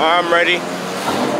I'm ready.